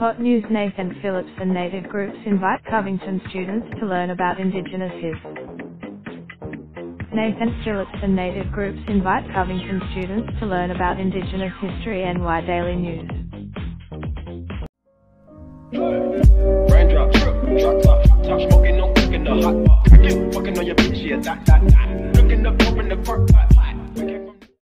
Hot News Nathan Phillips and Native groups invite Covington students to learn about Indigenous history. Nathan Phillips and Native groups invite Covington students to learn about Indigenous history NY daily news. Drip, drop top, top smoking, no cooking the hot. I get fucking on your bitch, yeah. Looking